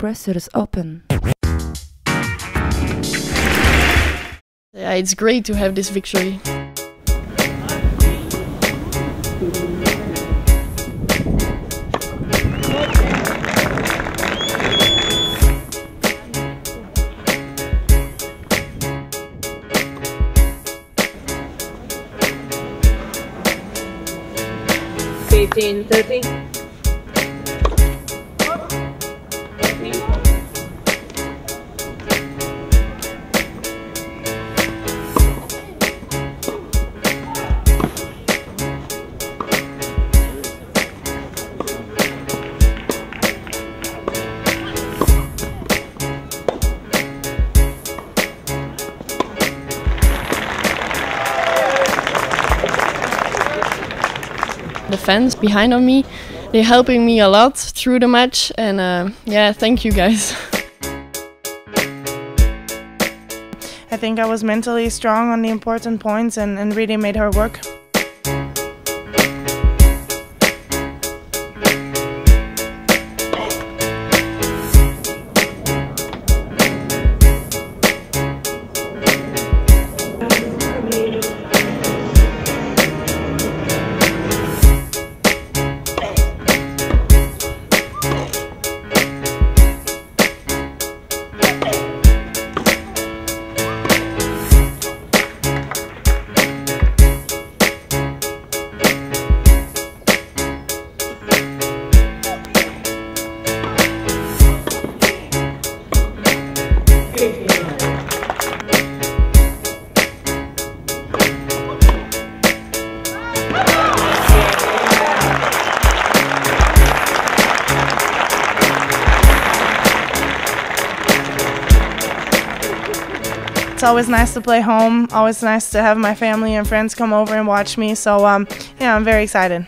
Brussels Open. Yeah, it's great to have this victory. Fifteen, thirty. The fans behind on me, they're helping me a lot through the match, and uh, yeah, thank you guys. I think I was mentally strong on the important points and, and really made her work. It's always nice to play home, always nice to have my family and friends come over and watch me. So, um, yeah, I'm very excited.